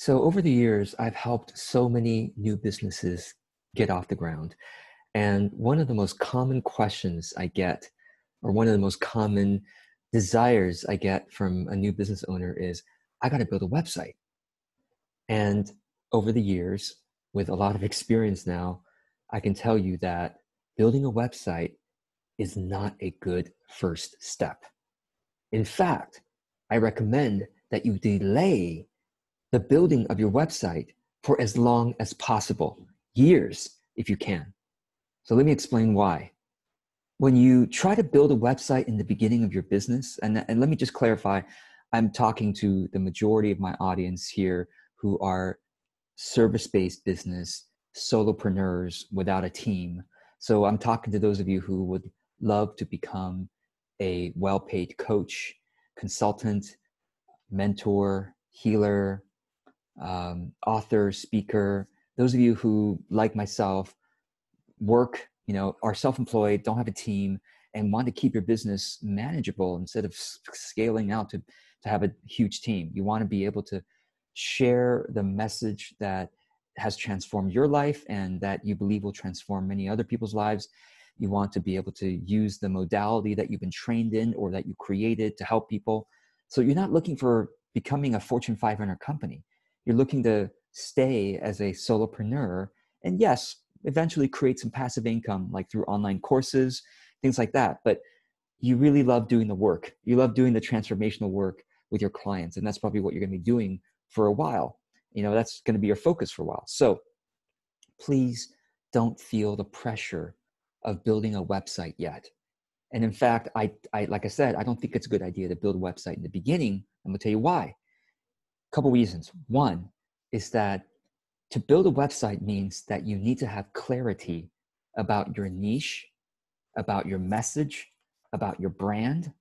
So, over the years, I've helped so many new businesses get off the ground. And one of the most common questions I get, or one of the most common desires I get from a new business owner is I got to build a website. And over the years, with a lot of experience now, I can tell you that building a website is not a good first step. In fact, I recommend that you delay the building of your website for as long as possible, years if you can. So let me explain why. When you try to build a website in the beginning of your business, and, and let me just clarify, I'm talking to the majority of my audience here who are service based business, solopreneurs without a team. So I'm talking to those of you who would love to become a well paid coach, consultant, mentor, healer, um, author, speaker, those of you who, like myself, work, you know, are self-employed, don't have a team, and want to keep your business manageable instead of scaling out to, to have a huge team. You want to be able to share the message that has transformed your life and that you believe will transform many other people's lives. You want to be able to use the modality that you've been trained in or that you created to help people. So you're not looking for becoming a Fortune 500 company you're looking to stay as a solopreneur and yes eventually create some passive income like through online courses things like that but you really love doing the work. You love doing the transformational work with your clients and that's probably what you're going to be doing for a while. You know that's going to be your focus for a while. So please don't feel the pressure of building a website yet. And in fact i, I like i said i don't think it's a good idea to build a website in the beginning. I'm going to tell you why couple reasons. One is that to build a website means that you need to have clarity about your niche, about your message, about your brand.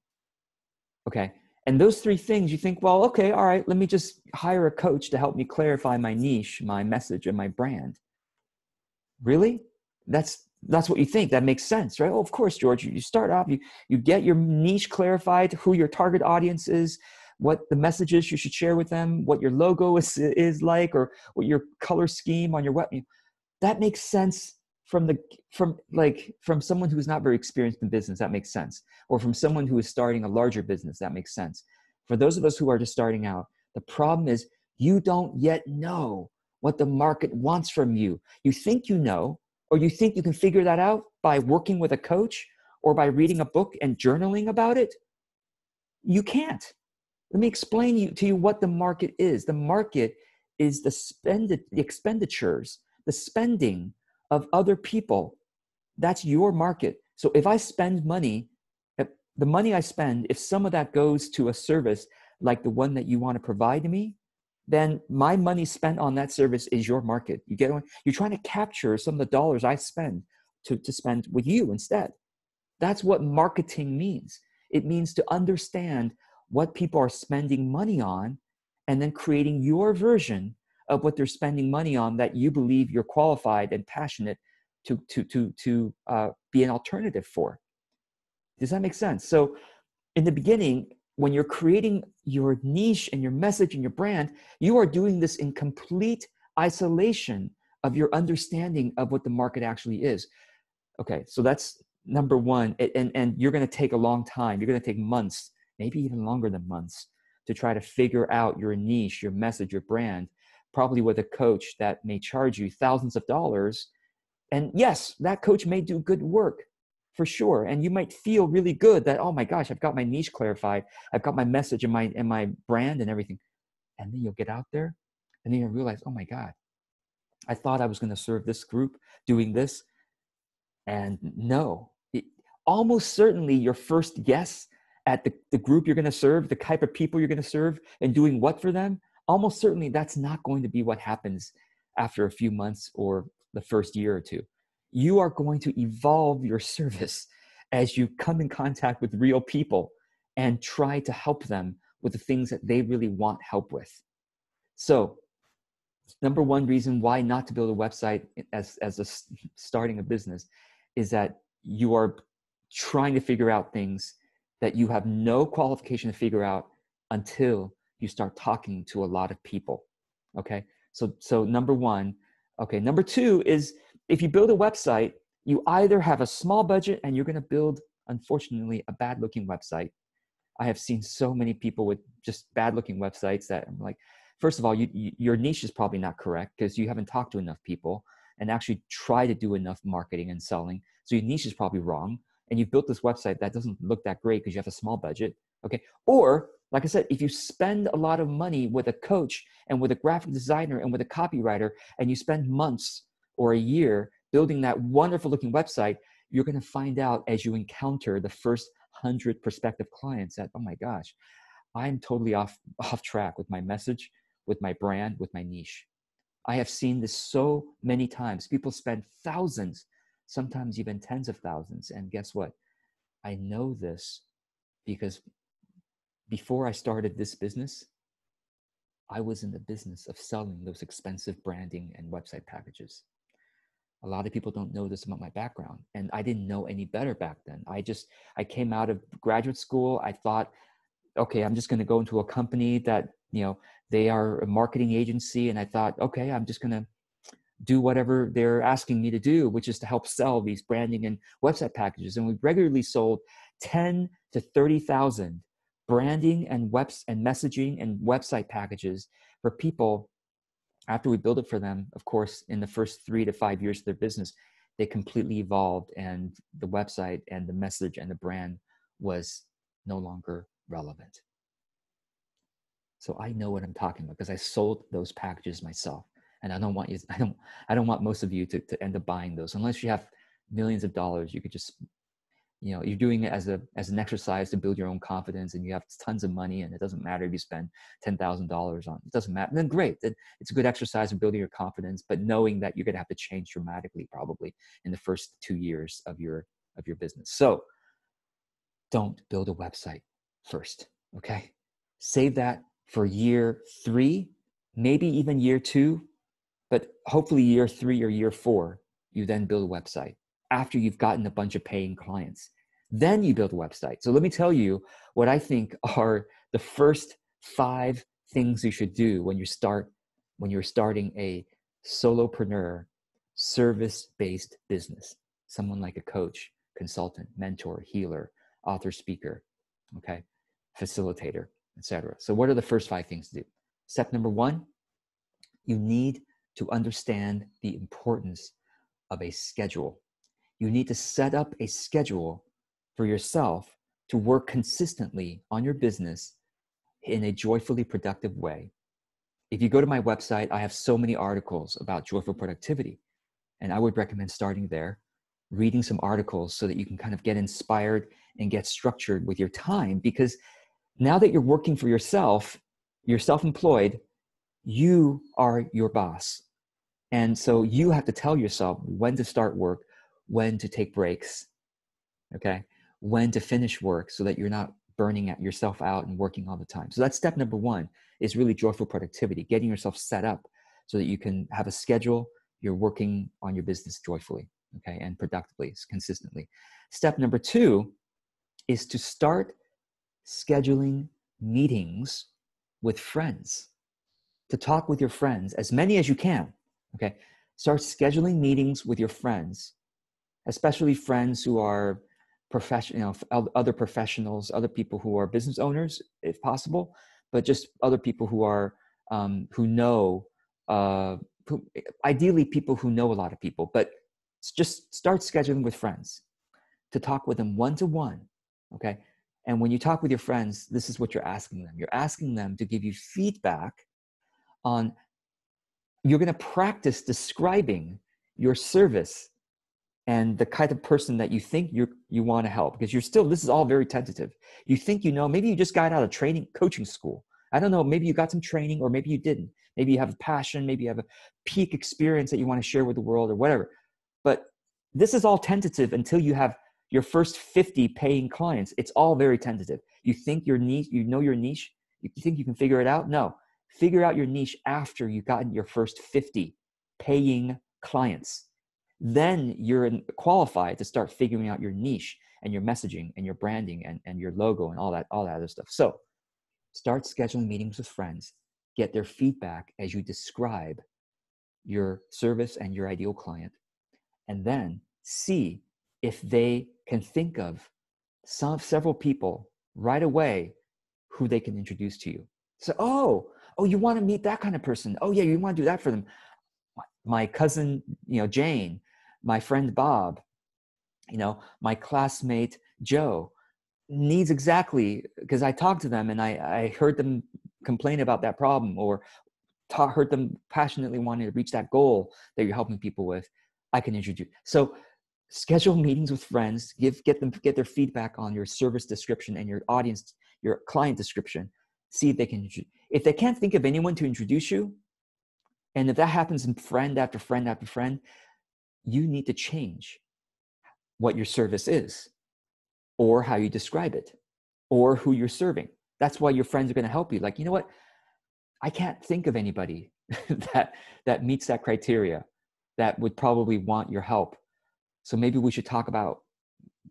Okay. And those three things you think, well, okay, all right, let me just hire a coach to help me clarify my niche, my message, and my brand. Really? That's that's what you think. That makes sense, right? Oh, of course, George. You start off, you you get your niche clarified, who your target audience is, what the messages you should share with them, what your logo is, is like, or what your color scheme on your web. That makes sense from the from like from someone who's not very experienced in business. That makes sense, or from someone who is starting a larger business. That makes sense. For those of us who are just starting out, the problem is you don't yet know what the market wants from you. You think you know, or you think you can figure that out by working with a coach or by reading a book and journaling about it. You can't let me explain you, to you what the market is. The market is the spend the expenditures, the spending of other people. That's your market. So if I spend money, the money I spend, if some of that goes to a service like the one that you want to provide to me, then my money spent on that service is your market. You get you're trying to capture some of the dollars I spend to, to spend with you instead. That's what marketing means. It means to understand what people are spending money on and then creating your version of what they're spending money on that you believe you're qualified and passionate to to to to uh, be an alternative for. Does that make sense? So in the beginning when you're creating your niche and your message and your brand you are doing this in complete isolation of your understanding of what the market actually is. Okay so that's number one and and you're going to take a long time. You're going to take months maybe even longer than months to try to figure out your niche, your message, your brand, probably with a coach that may charge you thousands of dollars. And yes, that coach may do good work for sure. And you might feel really good that, oh my gosh, I've got my niche clarified. I've got my message and my and my brand and everything. And then you'll get out there and then you'll realize, oh my God, I thought I was going to serve this group doing this. And no, it, almost certainly your first guess at the, the group you're going to serve, the type of people you're going to serve, and doing what for them, almost certainly that's not going to be what happens after a few months or the first year or two. You are going to evolve your service as you come in contact with real people and try to help them with the things that they really want help with. So, number one reason why not to build a website as, as a starting a business is that you are trying to figure out things that you have no qualification to figure out until you start talking to a lot of people Okay. So, so number one, okay. Number two is if you build a website, you either have a small budget and you're going to build, unfortunately, a bad looking website. I have seen so many people with just bad looking websites that I'm like, first of all, you, you, your niche is probably not correct because you haven't talked to enough people and actually try to do enough marketing and selling. So your niche is probably wrong. And you've built this website that doesn't look that great because you have a small budget. Okay. Or, like I said, if you spend a lot of money with a coach and with a graphic designer and with a copywriter, and you spend months or a year building that wonderful looking website, you're going to find out as you encounter the first hundred prospective clients that, oh my gosh, I'm totally off, off track with my message, with my brand, with my niche. I have seen this so many times. People spend thousands, sometimes even tens of thousands. And guess what? I know this because before I started this business, I was in the business of selling those expensive branding and website packages. A lot of people don't know this about my background, and I didn't know any better back then. I just I came out of graduate school. I thought, okay, I'm just going to go into a company that you know they are a marketing agency and i thought okay i'm just going to do whatever they're asking me to do which is to help sell these branding and website packages and we regularly sold 10 to 30,000 branding and webs and messaging and website packages for people after we build it for them of course in the first 3 to 5 years of their business they completely evolved and the website and the message and the brand was no longer relevant so I know what I'm talking about because I sold those packages myself. And I don't want you, I don't, I don't want most of you to, to end up buying those unless you have millions of dollars. You could just, you know, you're doing it as a as an exercise to build your own confidence, and you have tons of money, and it doesn't matter if you spend ten thousand dollars on it. Doesn't matter. Then great, it's a good exercise in building your confidence, but knowing that you're going to have to change dramatically probably in the first two years of your of your business. So don't build a website first. Okay, save that for year three, maybe even year two, but hopefully year three or year four, you then build a website after you've gotten a bunch of paying clients. Then you build a website. So let me tell you what I think are the first five things you should do when you start when you're starting a solopreneur service-based business. Someone like a coach, consultant, mentor, healer, author, speaker, okay, facilitator etc. So, what are the first five things to do? Step number one, you need to understand the importance of a schedule. You need to set up a schedule for yourself to work consistently on your business in a joyfully productive way. If you go to my website, I have so many articles about joyful productivity, and I would recommend starting there, reading some articles so that you can kind of get inspired and get structured with your time because now that you're working for yourself, you're self employed, you are your boss. And so you have to tell yourself when to start work, when to take breaks, okay, when to finish work so that you're not burning at yourself out and working all the time. So that's step number one is really joyful productivity, getting yourself set up so that you can have a schedule, you're working on your business joyfully, okay, and productively, consistently. Step number two is to start scheduling meetings with friends to talk with your friends as many as you can okay start scheduling meetings with your friends especially friends who are professional you know, other professionals other people who are business owners if possible but just other people who are um, who know uh, who, ideally people who know a lot of people but just start scheduling with friends to talk with them one to one okay and when you talk with your friends, this is what you're asking them. You're asking them to give you feedback on, you're going to practice describing your service and the kind of person that you think you you want to help because you're still this is all very tentative. You think you know maybe you just got out of training coaching school. I don't know maybe you got some training or maybe you didn't. Maybe you have a passion maybe you have a peak experience that you want to share with the world or whatever. But this is all tentative until you have your first 50 paying clients. It's all very tentative. You think your niche you know your niche? You think you can figure it out? No figure out your niche after you've gotten your first 50 paying clients then you're qualified to start figuring out your niche and your messaging and your branding and, and your logo and all that all that other stuff so start scheduling meetings with friends get their feedback as you describe your service and your ideal client. And then see if they can think of some several people right away who they can introduce to you. So, oh, oh, you want to meet that kind of person. Oh, yeah, you want to do that for them. My cousin, you know, Jane, my friend Bob, you know, my classmate Joe needs exactly because I talked to them and I, I heard them complain about that problem or ta- heard them passionately wanting to reach that goal that you're helping people with. I can introduce. So schedule meetings with friends, give get them get their feedback on your service description and your audience, your client description. See if they can if they can't think of anyone to introduce you, and if that happens in friend after friend after friend, you need to change what your service is or how you describe it or who you're serving. That's why your friends are going to help you. Like, you know what? I can't think of anybody that that meets that criteria that would probably want your help. So maybe we should talk about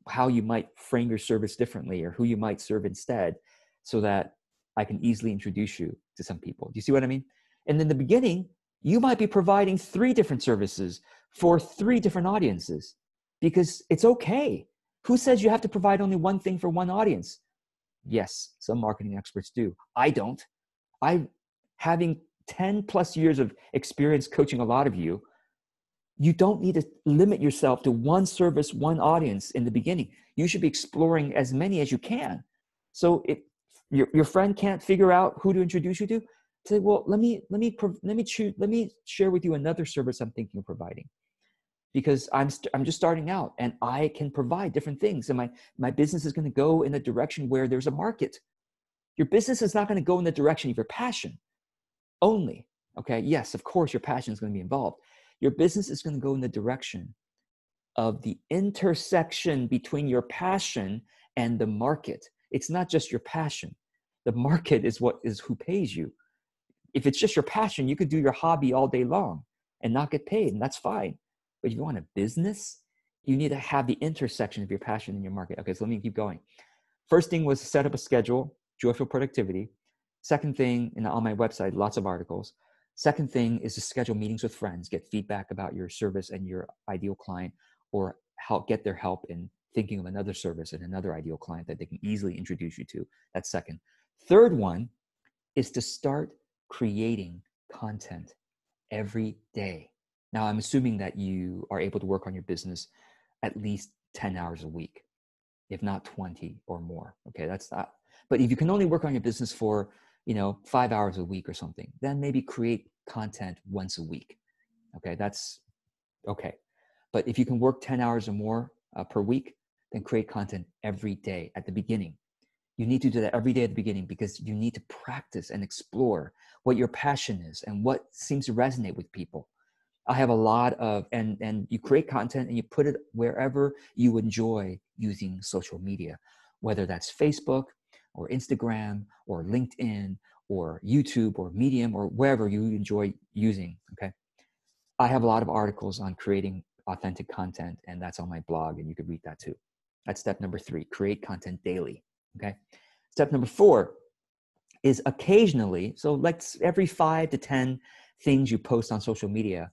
how you might frame your service differently or who you might serve instead so that I can easily introduce you to some people. Do you see what I mean? And in the beginning, you might be providing three different services for three different audiences because it's okay. Who says you have to provide only one thing for one audience? Yes, some marketing experts do. I don't. I, having 10 plus years of experience coaching a lot of you, you don't need to limit yourself to one service, one audience in the beginning. You should be exploring as many as you can. So if your, your friend can't figure out who to introduce you to, say, well, let me let me let me choose let me share with you another service I'm thinking of providing because I'm, st- I'm just starting out and I can provide different things. And my, my business is going to go in a direction where there's a market. Your business is not going to go in the direction of your passion only. Okay. Yes, of course, your passion is going to be involved. Your business is going to go in the direction of the intersection between your passion and the market. It's not just your passion. The market is what is who pays you. If it's just your passion, you could do your hobby all day long and not get paid, and that's fine. But if you want a business, you need to have the intersection of your passion and your market. Okay, so let me keep going. First thing was set up a schedule, joyful productivity. Second thing, and on my website, lots of articles. Second thing is to schedule meetings with friends, get feedback about your service and your ideal client, or help get their help in thinking of another service and another ideal client that they can easily introduce you to. That's second. Third one is to start creating content every day. Now, I'm assuming that you are able to work on your business at least 10 hours a week, if not 20 or more. Okay, that's that. But if you can only work on your business for, you know, five hours a week or something, then maybe create content once a week. Okay, that's okay. But if you can work 10 hours or more uh, per week, then create content every day at the beginning. You need to do that every day at the beginning because you need to practice and explore what your passion is and what seems to resonate with people. I have a lot of and and you create content and you put it wherever you enjoy using social media, whether that's Facebook or Instagram or LinkedIn or YouTube or Medium or wherever you enjoy using. Okay. I have a lot of articles on creating authentic content, and that's on my blog, and you could read that too. That's step number three create content daily. Okay. Step number four is occasionally, so like every five to 10 things you post on social media,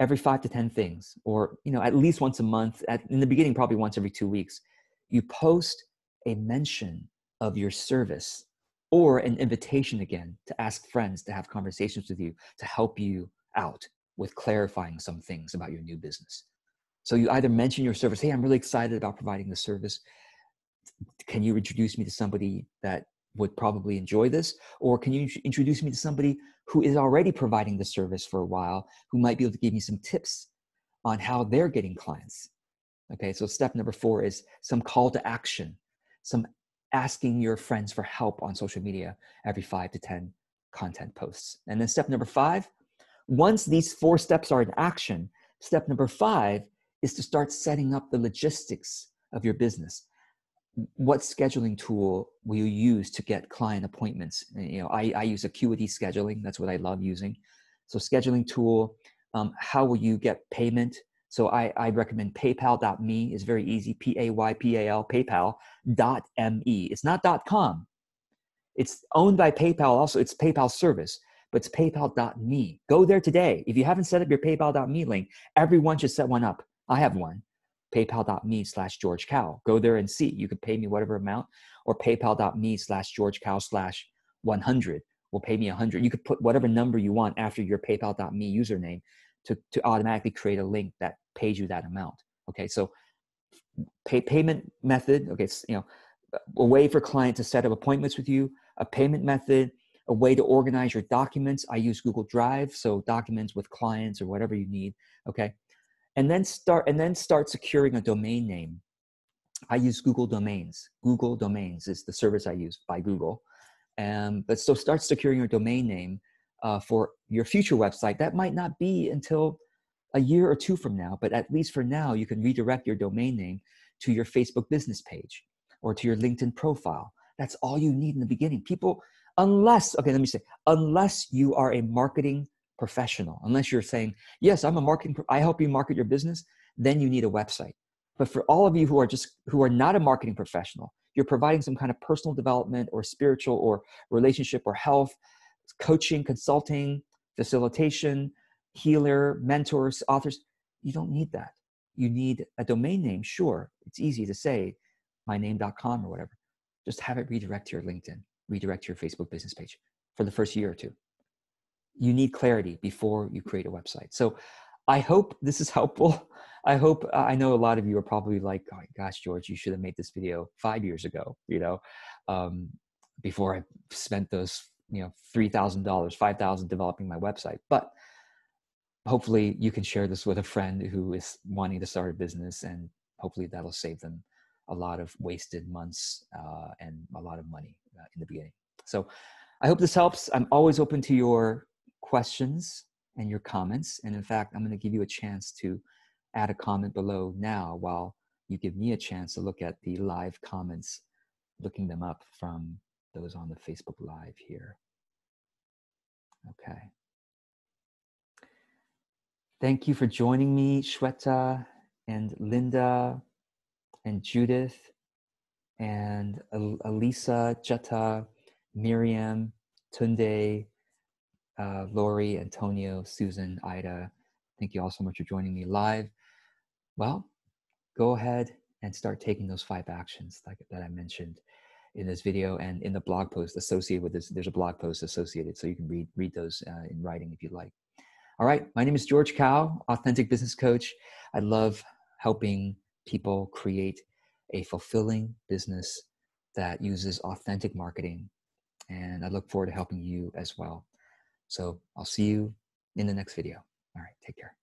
every five to 10 things, or, you know, at least once a month, at, in the beginning, probably once every two weeks, you post a mention of your service or an invitation again to ask friends to have conversations with you to help you out with clarifying some things about your new business. So you either mention your service, hey, I'm really excited about providing the service. Can you introduce me to somebody that would probably enjoy this? Or can you introduce me to somebody who is already providing the service for a while, who might be able to give me some tips on how they're getting clients? Okay, so step number four is some call to action, some asking your friends for help on social media every five to 10 content posts. And then step number five, once these four steps are in action, step number five is to start setting up the logistics of your business what scheduling tool will you use to get client appointments? You know, I, I use Acuity scheduling. That's what I love using. So scheduling tool, um, how will you get payment? So I, I recommend paypal.me is very easy. P-A-Y-P-A-L, paypal.me. It's not .com. It's owned by PayPal also. It's PayPal service. but it's paypal.me. Go there today. If you haven't set up your paypal.me link, everyone should set one up. I have one. PayPal.me slash George Kao. Go there and see. You can pay me whatever amount, or PayPal.me slash George Kao slash 100 will pay me 100. You could put whatever number you want after your PayPal.me username to, to automatically create a link that pays you that amount. Okay, so pay payment method. Okay, you know, a way for client to set up appointments with you, a payment method, a way to organize your documents. I use Google Drive, so documents with clients or whatever you need. Okay, and then start and then start securing a domain name. I use Google Domains. Google Domains is the service I use by Google. Um, but so start securing your domain name uh, for your future website. That might not be until a year or two from now, but at least for now, you can redirect your domain name to your Facebook business page or to your LinkedIn profile. That's all you need in the beginning. People, unless, okay, let me say, unless you are a marketing professional, unless you're saying, yes, I'm a marketing, I help you market your business, then you need a website. But for all of you who are just, who are not a marketing professional, you're providing some kind of personal development or spiritual or relationship or health, coaching, consulting, facilitation, healer, mentors, authors. You don't need that. You need a domain name, sure. It's easy to say myname.com or whatever. Just have it redirect to your LinkedIn, redirect to your Facebook business page for the first year or two. You need clarity before you create a website. So I hope this is helpful. I hope I know a lot of you are probably like, oh gosh, George, you should have made this video five years ago, you know, um, before I spent those, you know, three thousand dollars, five thousand developing my website. But hopefully, you can share this with a friend who is wanting to start a business, and hopefully, that'll save them a lot of wasted months uh, and a lot of money uh, in the beginning. So, I hope this helps. I'm always open to your questions and your comments. And in fact, I'm going to give you a chance to add a comment below now while you give me a chance to look at the live comments, looking them up from those on the Facebook Live here. Okay. Thank you for joining me, Shweta and Linda and Judith and Elisa, Jetta, Miriam, Tunde, uh, Lori, Antonio, Susan, Ida. Thank you all so much for joining me live. Well, go ahead and start taking those five actions like that I mentioned in this video and in the blog post associated with this. There's a blog post associated, so you can read read those uh, in writing if you'd like. All right, my name is George Kao, authentic business coach. I love helping people create a fulfilling business that uses authentic marketing, and I look forward to helping you as well. So I'll see you in the next video. All right, take care.